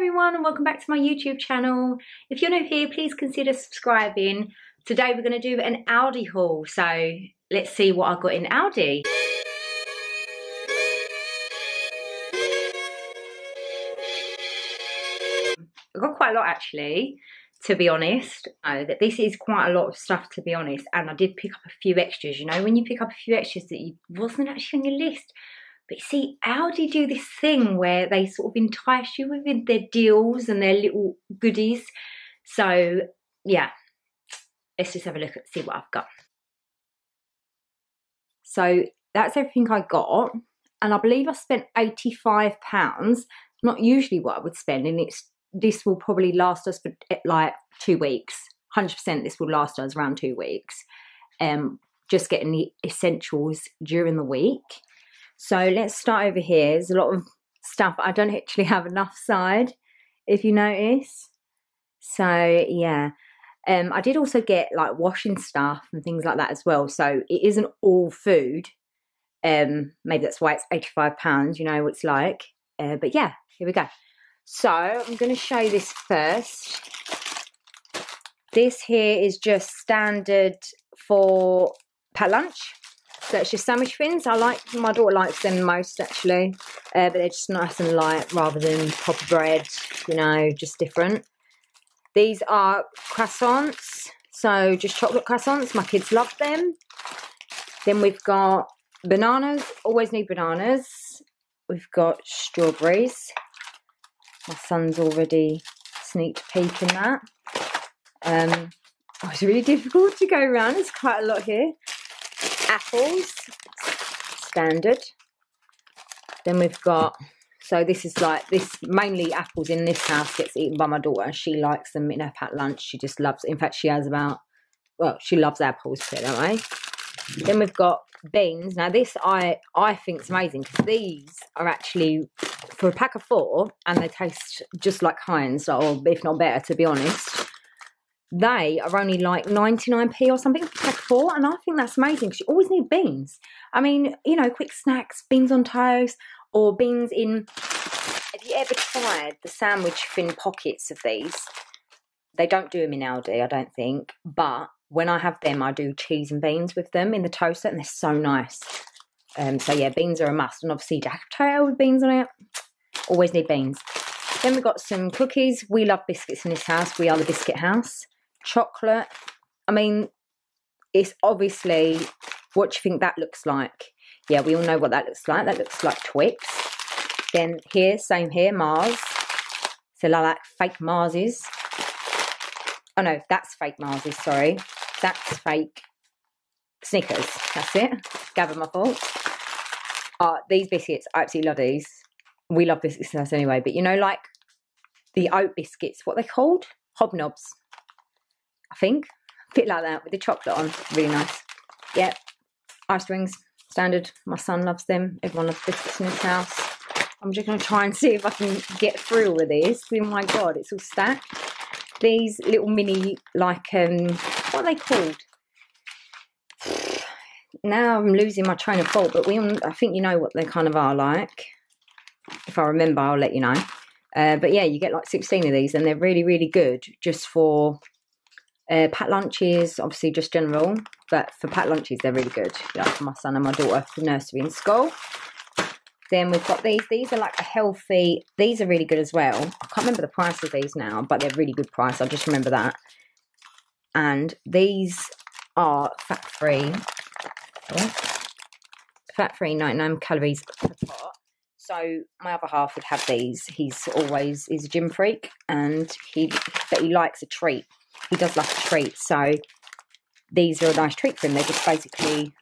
everyone and welcome back to my YouTube channel. If you're new here, please consider subscribing. Today we're going to do an Aldi haul, so let's see what I got in Aldi. I got quite a lot actually, to be honest. Oh, that this is quite a lot of stuff to be honest, and I did pick up a few extras. You know, when you pick up a few extras that you wasn't actually on your list, but see, Aldi do you do this thing where they sort of entice you with their deals and their little goodies. So yeah, let's just have a look at see what I've got. So that's everything I got. And I believe I spent £85. Not usually what I would spend, and it's this will probably last us for like two weeks. 100% this will last us around two weeks. Um, just getting the essentials during the week. So let's start over here. There's a lot of stuff. I don't actually have enough side, if you notice. So yeah. Um, I did also get like washing stuff and things like that as well. So it isn't all food. Um, maybe that's why it's £85, you know what it's like. Uh, but yeah, here we go. So I'm going to show you this first. This here is just standard for packed lunch. So just sandwich fins. I like, my daughter likes them most actually, uh, but they're just nice and light rather than proper bread, you know, just different. These are croissants, so just chocolate croissants. My kids love them. Then we've got bananas, always need bananas. We've got strawberries. My son's already sneaked peek in that. Um, oh, it's really difficult to go around. There's quite a lot here apples, standard. Then we've got, so this is like, this mainly apples in this house gets eaten by my daughter. She likes them in her packed lunch. She just loves, in fact, she has about, well, she loves apples, put it that way. Then we've got beans. Now this I I think is amazing because these are actually for a pack of four and they taste just like Heinz or if not better to be honest they are only like 99p or something pack four and i think that's amazing because you always need beans. I mean you know quick snacks beans on toast or beans in have you ever tried the sandwich fin pockets of these? They don't do them in aldi i don't think but when i have them i do cheese and beans with them in the toaster and they're so nice. Um, so yeah beans are a must and obviously jack potato with beans on it always need beans. Then we've got some cookies. We love biscuits in this house. We are the biscuit house chocolate. I mean, it's obviously what do you think that looks like? Yeah, we all know what that looks like. That looks like Twix. Then here, same here, Mars. So like fake Marses. Oh no, that's fake Marses, sorry. That's fake Snickers. That's it. Gather my fault. Uh, these biscuits, I absolutely love these. We love biscuits anyway, but you know, like the oat biscuits, what they called? Hobnobs. I think. A bit like that with the chocolate on. Really nice. Yep. Ice rings, standard. My son loves them. Everyone loves biscuits in his house. I'm just going to try and see if I can get through of this. Oh my god, it's all stacked. These little mini, like, um, what are they called? now I'm losing my train of thought, but we, I think you know what they kind of are like. If I remember, I'll let you know. Uh, but yeah, you get like 16 of these, and they're really, really good just for uh, packed lunches, obviously just general, but for packed lunches they're really good. Like for my son and my daughter for nursery and school. Then we've got these. These are like a healthy. These are really good as well. I can't remember the price of these now, but they're really good price. I just remember that. And these are fat free. Fat free, 99 calories per pot. So my other half would have these. He's always he's a gym freak, and he but he likes a treat he does like a treat. So these are a nice treat for him. They're just basically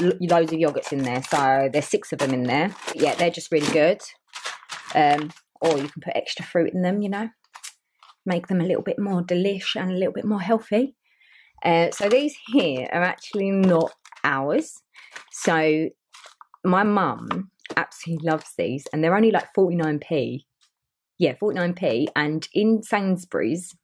loads of yogurts in there. So there's six of them in there. But yeah, they're just really good. Um, or you can put extra fruit in them, you know, make them a little bit more delish and a little bit more healthy. Uh, so these here are actually not ours. So my mum absolutely loves these, and they're only like 49p. Yeah, 49p. And in Sainsbury's,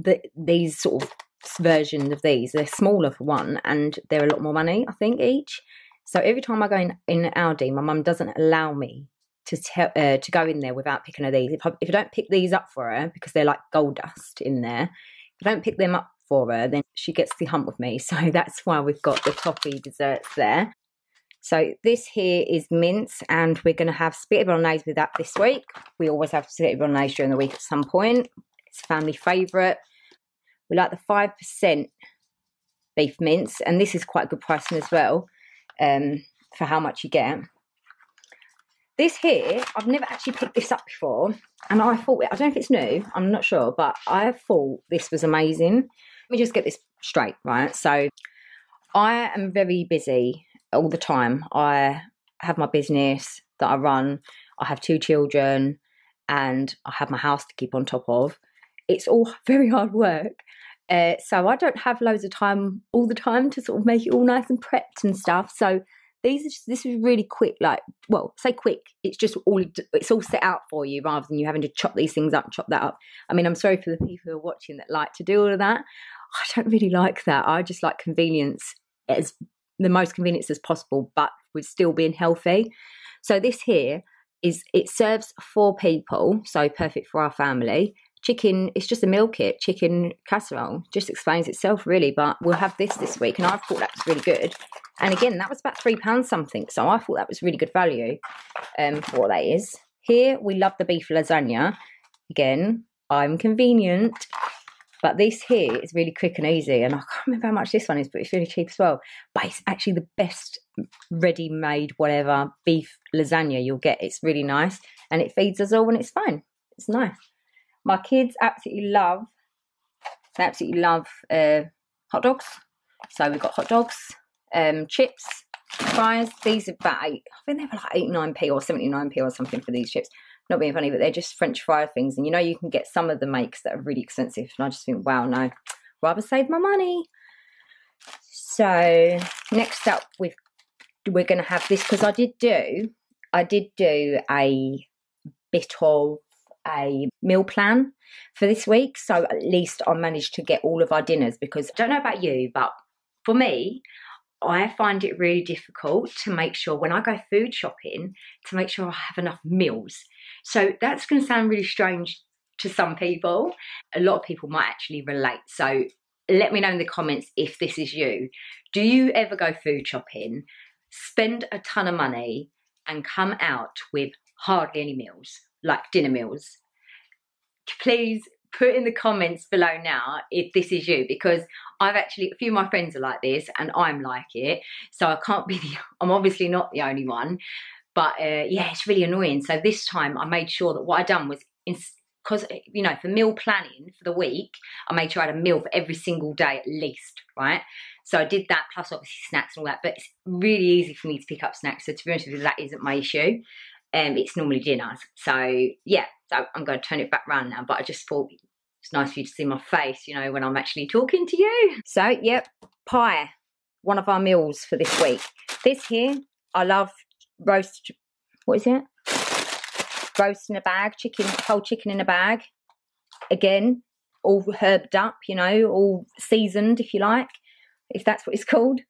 the, these sort of versions of these. They're smaller for one, and they're a lot more money, I think, each. So every time I go in, in Aldi, my mum doesn't allow me to uh, to go in there without picking her these. If I, if I don't pick these up for her because they're like gold dust in there, if I don't pick them up for her, then she gets the hump with me. So that's why we've got the toffee desserts there. So this here is mince, and we're going to have spaghetti bolognese with that this week. We always have spaghetti bolognese during the week at some point. It's a family favourite. We like the five percent beef mince, and this is quite a good pricing as well um, for how much you get. This here, I've never actually picked this up before, and I thought, I don't know if it's new, I'm not sure, but I thought this was amazing. Let me just get this straight, right? So, I am very busy all the time. I have my business that I run, I have two children, and I have my house to keep on top of. It's all very hard work. Uh, so I don't have loads of time all the time to sort of make it all nice and prepped and stuff. So these are just, this is really quick like well say quick it's just all it's all set out for you rather than you having to chop these things up chop that up i mean i'm sorry for the people who are watching that like to do all of that i don't really like that i just like convenience as the most convenience as possible but with still being healthy so this here is it serves four people so perfect for our family chicken it's just a meal kit chicken casserole just explains itself really but we'll have this this week and i thought that was really good and again, that was about three pounds something. So I thought that was really good value um, for what that is. Here we love the beef lasagna. Again, I'm convenient. But this here is really quick and easy. And I can't remember how much this one is, but it's really cheap as well. But it's actually the best ready made, whatever, beef lasagna you'll get. It's really nice. And it feeds us all and it's fine. It's nice. My kids absolutely love, they absolutely love uh, hot dogs. So we've got hot dogs, um, chips, fries. These are about eight, I think they're like 89p or 79p or something for these chips. Not being funny, but they're just French fry things. And you know, you can get some of the makes that are really expensive. And I just think, wow, no, rather save my money. So next up, we've we're going to have this because I did do, I did do a bit of a meal plan for this week. So at least I managed to get all of our dinners because I don't know about you, but for me, I find it really difficult to make sure when I go food shopping to make sure I have enough meals. So that's going to sound really strange to some people. A lot of people might actually relate. So let me know in the comments if this is you. Do you ever go food shopping, spend a ton of money, and come out with hardly any meals, like dinner meals? Please put in the comments below now if this is you because I've actually a few of my friends are like this and I'm like it so I can't be the I'm obviously not the only one but uh, yeah it's really annoying. So this time I made sure that what I done was because you know for meal planning for the week I made sure I had a meal for every single day at least right? So I did that plus obviously snacks and all that but it's really easy for me to pick up snacks so to be honest with you that isn't my issue um, it's normally dinners. So yeah, so I'm going to turn it back around now. But I just thought it's nice for you to see my face, you know, when I'm actually talking to you. So yep, pie, one of our meals for this week. This here, I love roast. What is it? Roast in a bag, chicken, whole chicken in a bag. Again, all herbed up, you know, all seasoned, if you like, if that's what it's called.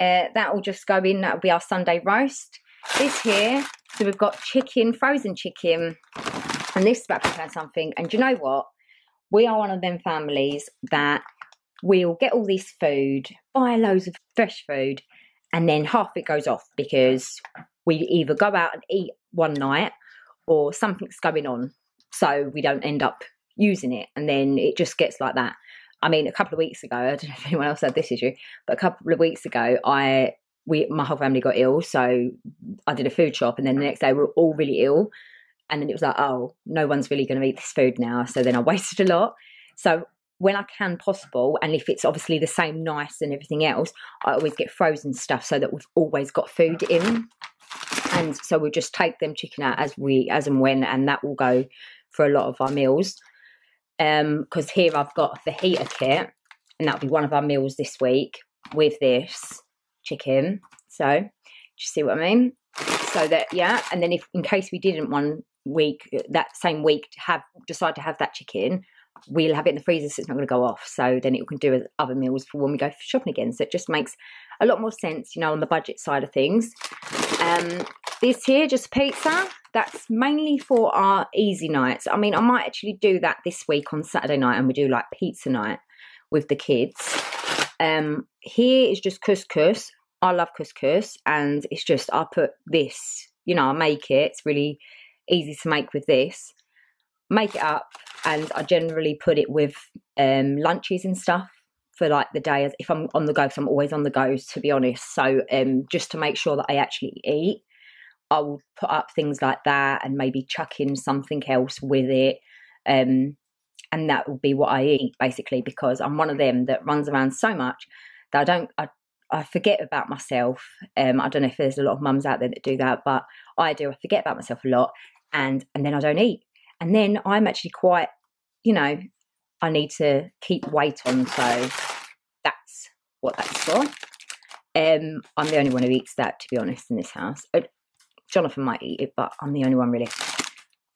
Uh, that will just go in. That'll be our Sunday roast. This here, so we've got chicken, frozen chicken, and this is about to prepare something. And you know what? We are one of them families that we'll get all this food, buy loads of fresh food, and then half it goes off because we either go out and eat one night or something's going on. So we don't end up using it. And then it just gets like that. I mean, a couple of weeks ago, I don't know if anyone else had this issue, but a couple of weeks ago, I we my whole family got ill, so I did a food shop, and then the next day we were all really ill, and then it was like, oh, no one's really going to eat this food now, so then I wasted a lot. So when I can possible, and if it's obviously the same nice and everything else, I always get frozen stuff so that we've always got food in, and so we'll just take them chicken out as we as and when, and that will go for a lot of our meals. Um, because here I've got the fajita kit, and that'll be one of our meals this week with this chicken. So, you see what I mean? So that yeah, and then if in case we didn't one week that same week have decide to have that chicken, we'll have it in the freezer so it's not going to go off. So then it can do other meals for when we go shopping again. So it just makes a lot more sense, you know, on the budget side of things. Um, this here, just pizza. That's mainly for our easy nights. I mean, I might actually do that this week on Saturday night and we do like pizza night with the kids. Um, here is just couscous. I love couscous and it's just, I put this, you know, I make it. It's really easy to make with this. Make it up and I generally put it with um, lunches and stuff for like the day if I'm on the go, because I'm always on the go, to be honest. So um, just to make sure that I actually eat, I will put up things like that and maybe chuck in something else with it. Um, and that will be what I eat basically because I'm one of them that runs around so much that I don't, I, I forget about myself. Um, I don't know if there's a lot of mums out there that do that, but I do. I forget about myself a lot and, and then I don't eat. And then I'm actually quite, you know, I need to keep weight on. So that's what that's for. Um, I'm the only one who eats that, to be honest, in this house. Uh, Jonathan might eat it, but I'm the only one really.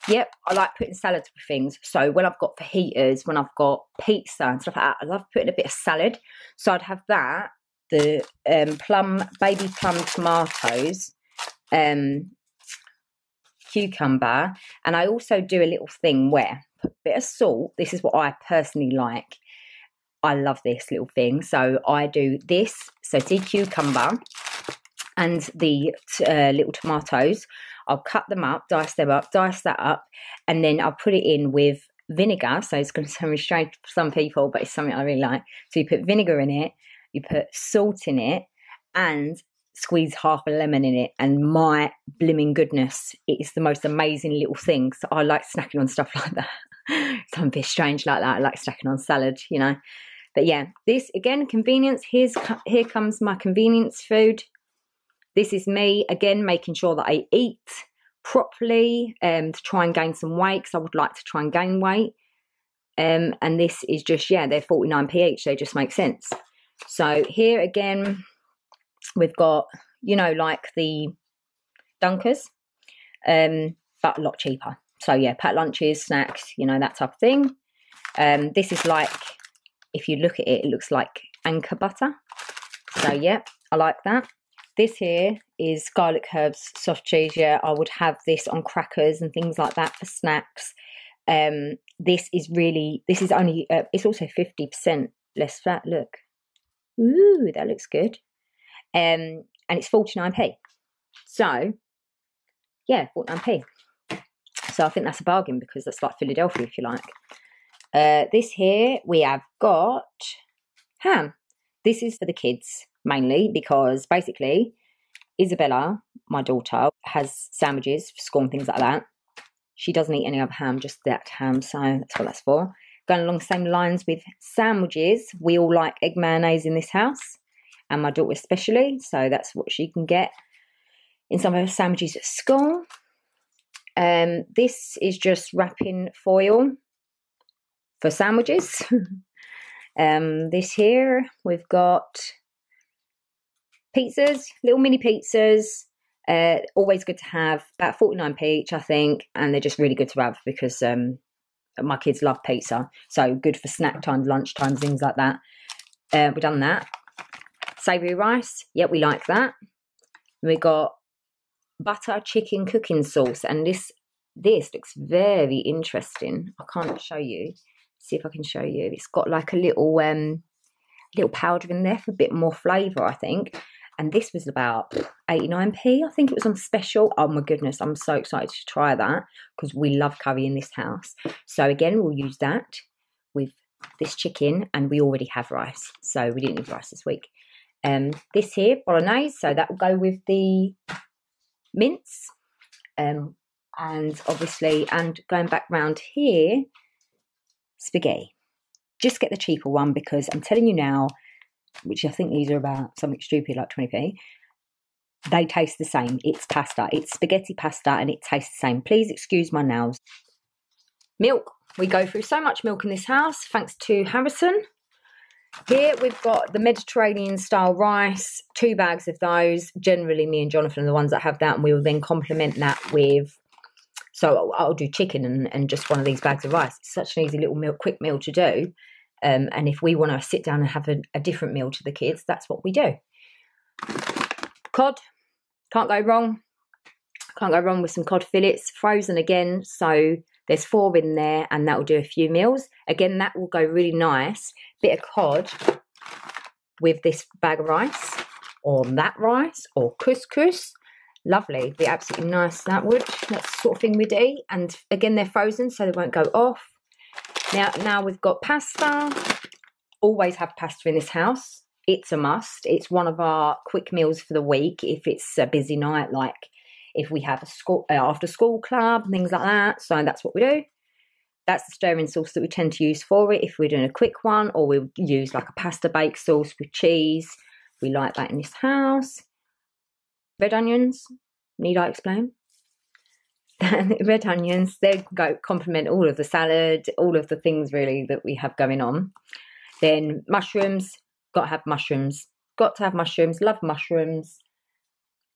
Yep, I like putting salads with things. So when I've got fajitas, when I've got pizza and stuff like that, I love putting a bit of salad. So I'd have that, the um, plum, baby plum tomatoes, um, cucumber, and I also do a little thing where a bit of salt. This is what I personally like. I love this little thing. So I do this. So see cucumber and the uh, little tomatoes. I'll cut them up, dice them up, dice that up, and then I'll put it in with vinegar. So it's going to sound strange for some people, but it's something I really like. So you put vinegar in it, you put salt in it, and squeeze half a lemon in it. And my blimming goodness, it is the most amazing little thing. So I like snacking on stuff like that. Something a bit strange like that. I like snacking on salad, you know. But yeah, this again, convenience. Here's here comes my convenience food. This is me again making sure that I eat properly um, to try and gain some weight because I would like to try and gain weight. Um, and this is just yeah, they're 49 ph. They just make sense. So here again, we've got you know like the Dunkers, um, but a lot cheaper. So yeah, packed lunches, snacks, you know that type of thing. Um, this is like if you look at it, it looks like anchor butter. So yeah, I like that. This here is garlic herbs soft cheese. Yeah, I would have this on crackers and things like that for snacks. Um, this is really, this is only, uh, it's also 50% less fat. Look. Ooh, that looks good. Um, and it's 49p. So, yeah, 49p. So I think that's a bargain because that's like Philadelphia, if you like. Uh, this here, we have got ham. This is for the kids mainly because basically Isabella, my daughter, has sandwiches for school and things like that. She doesn't eat any other ham, just that ham, so that's what that's for. Going along the same lines with sandwiches, we all like egg mayonnaise in this house, and my daughter especially, so that's what she can get in some of her sandwiches at school. Um, this is just wrapping foil for sandwiches. um, this here, we've got pizzas, little mini pizzas. Uh, always good to have. About 49p each, I think. And they're just really good to have because um, my kids love pizza. So good for snack time, lunchtime, things like that. Uh, we've done that. Savoury rice. Yep, we like that. We got butter chicken cooking sauce. And this this looks very interesting. I can't show you see if I can show you. It's got like a little um little powder in there for a bit more flavour, I think. And this was about 89p. I think it was on special. Oh my goodness, I'm so excited to try that because we love curry in this house. So again, we'll use that with this chicken and we already have rice. So we didn't need rice this week. Um, this here, bolognese, so that will go with the mince. Um, and obviously, and going back round here, spaghetti. Just get the cheaper one because I'm telling you now, which I think these are about something stupid like 20p, they taste the same. It's pasta. It's spaghetti pasta and it tastes the same. Please excuse my nails. Milk. We go through so much milk in this house thanks to Harrison. Here we've got the Mediterranean style rice, two bags of those. Generally, me and Jonathan are the ones that have that, and we will then complement that with so I'll do chicken and, and just one of these bags of rice. It's such an easy little meal, quick meal to do. Um, and if we want to sit down and have a, a different meal to the kids, that's what we do. Cod, can't go wrong. Can't go wrong with some cod fillets, frozen again. So there's four in there, and that will do a few meals. Again, that will go really nice. Bit of cod with this bag of rice, or that rice, or couscous. Lovely, be absolutely nice. That would that's the sort of thing we'd eat. And again, they're frozen, so they won't go off. Now, now we've got pasta. Always have pasta in this house. It's a must. It's one of our quick meals for the week. If it's a busy night, like if we have a school uh, after school club, things like that. So that's what we do. That's the stirring sauce that we tend to use for it if we're doing a quick one, or we use like a pasta bake sauce with cheese. We like that in this house. Red onions, need I explain? red onions, they go complement all of the salad, all of the things really that we have going on. Then mushrooms, got to have mushrooms. Got to have mushrooms, love mushrooms.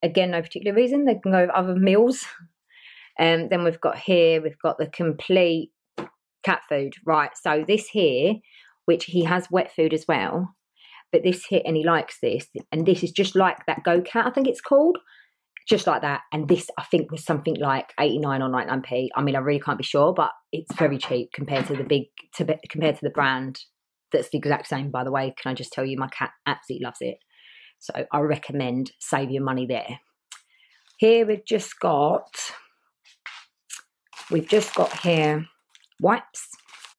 Again, no particular reason, they can go with other meals. Um, then we've got here, we've got the complete cat food. Right, so this here, which he has wet food as well, but this here, and he likes this, and this is just like that Go Cat, I think it's called just like that. And this, I think, was something like 89 or 99p. I mean, I really can't be sure, but it's very cheap compared to the big, to, compared to the brand that's the exact same, by the way. Can I just tell you, my cat absolutely loves it. So I recommend save your money there. Here we've just got, we've just got here wipes.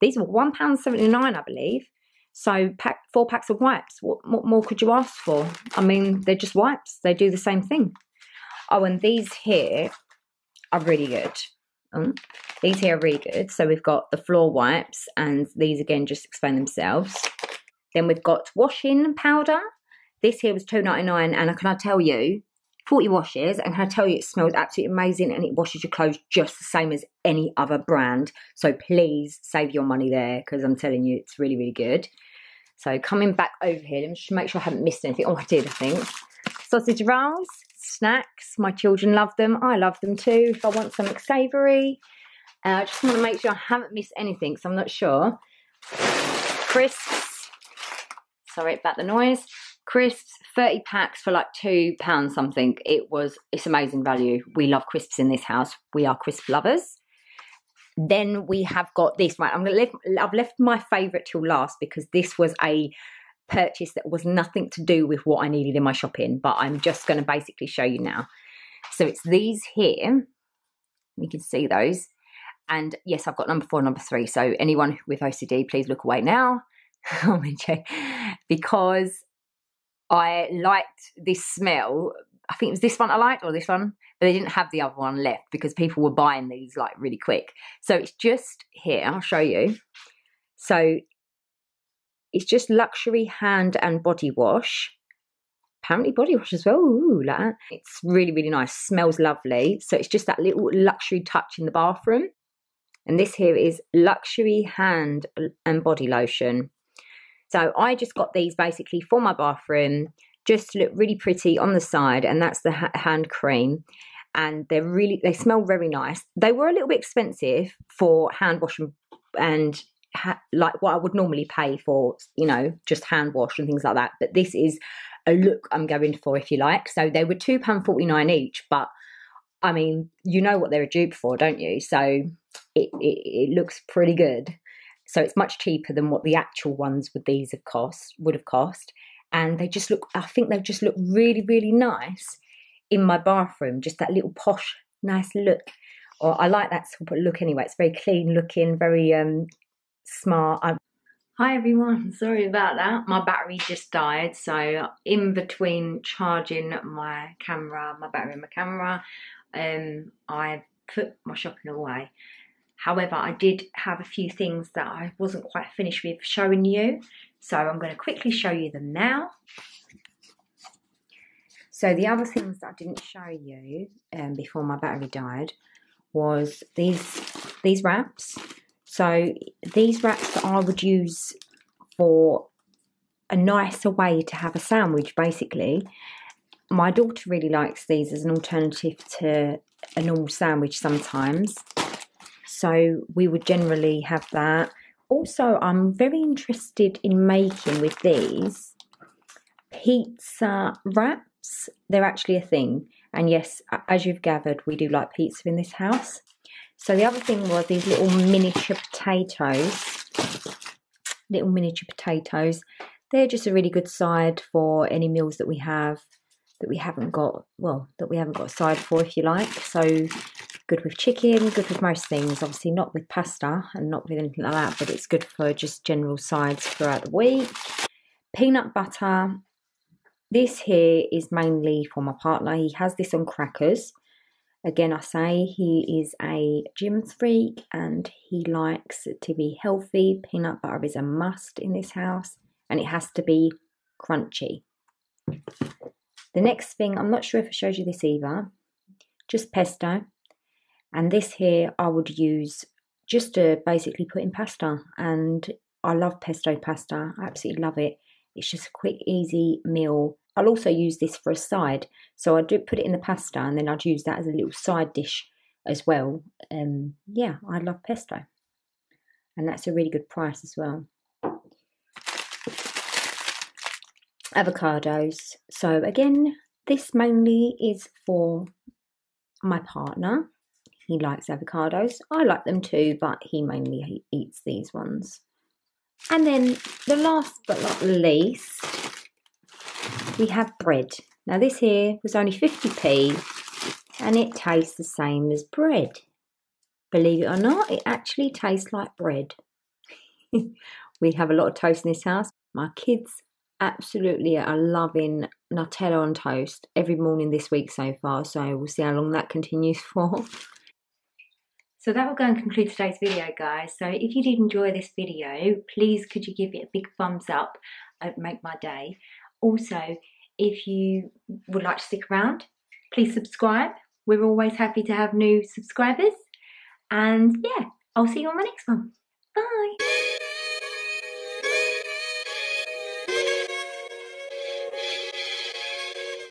These were £1.79, I believe. So pack four packs of wipes. What, what more could you ask for? I mean, they're just wipes. They do the same thing. Oh, and these here are really good. Um, these here are really good. So we've got the floor wipes, and these again just explain themselves. Then we've got washing powder. This here was two ninety nine, and can I tell you, 40 washes, and can I tell you, it smells absolutely amazing and it washes your clothes just the same as any other brand. So please save your money there because I'm telling you, it's really, really good. So coming back over here, let me just make sure I haven't missed anything. Oh, I did, I think. Sausage rolls snacks. My children love them. I love them too. If I want something savoury, uh, I just want to make sure I haven't missed anything, so I'm not sure. Crisps. Sorry about the noise. Crisps, 30 packs for like two pounds something. It was, it's amazing value. We love crisps in this house. We are crisp lovers. Then we have got this, right? I'm gonna leave, I've left my favourite till last because this was a purchase that was nothing to do with what I needed in my shopping, but I'm just going to basically show you now. So it's these here. You can see those. And yes, I've got number four, number three. So anyone with OCD, please look away now. because I liked this smell. I think it was this one I liked or this one, but they didn't have the other one left because people were buying these like really quick. So it's just here, I'll show you. So it's just luxury hand and body wash. Apparently body wash as well. Ooh, like It's really, really nice. Smells lovely. So it's just that little luxury touch in the bathroom. And this here is luxury hand and body lotion. So I just got these basically for my bathroom, just to look really pretty on the side. And that's the hand cream. And they're really, they smell very nice. They were a little bit expensive for hand wash and ha- like what I would normally pay for, you know, just hand wash and things like that. But this is a look I'm going for, if you like. So they were two pound forty nine each, but I mean, you know what they're a dupe for, don't you? So it, it, it looks pretty good. So it's much cheaper than what the actual ones with these have cost would have cost, and they just look. I think they just look really, really nice in my bathroom. Just that little posh, nice look. Or I like that sort of look anyway. It's very clean looking, very um, smart. I'm Hi everyone, sorry about that. My battery just died, so in between charging my camera, my battery and my camera, um, I put my shopping away. However, I did have a few things that I wasn't quite finished with showing you, so I'm going to quickly show you them now. So the other things that I didn't show you um, before my battery died was these these wraps. So these wraps that I would use for a nicer way to have a sandwich, basically. My daughter really likes these as an alternative to a normal sandwich sometimes. So we would generally have that. Also, I'm very interested in making with these pizza wraps. They're actually a thing And yes, as you've gathered, we do like pizza in this house. So the other thing was these little miniature potatoes. Little miniature potatoes. They're just a really good side for any meals that we have that we haven't got, well, that we haven't got a side for, if you like. So good with chicken, good with most things. Obviously not with pasta and not with anything like that, but it's good for just general sides throughout the week. Peanut butter. This here is mainly for my partner. He has this on crackers. Again, I say he is a gym freak and he likes to be healthy. Peanut butter is a must in this house and it has to be crunchy. The next thing, I'm not sure if I showed you this either, just pesto. And this here I would use just to basically put in pasta. And I love pesto pasta, I absolutely love it. It's just a quick, easy meal. I'll also use this for a side. So I do put it in the pasta and then I'd use that as a little side dish as well. Um, yeah, I love pesto. And that's a really good price as well. avocados. So again, this mainly is for my partner. He likes avocados. I like them too, but he mainly eats these ones. And then the last but not least, we have bread. Now this here was only 50p and it tastes the same as bread. Believe it or not, it actually tastes like bread. we have a lot of toast in this house. My kids absolutely are loving Nutella on toast every morning this week so far. So we'll see how long that continues for. So that will go and conclude today's video guys. So if you did enjoy this video, please could you give it a big thumbs up. It would make my day. Also, if you would like to stick around, please subscribe. We're always happy to have new subscribers. And yeah, I'll see you on my next one. Bye.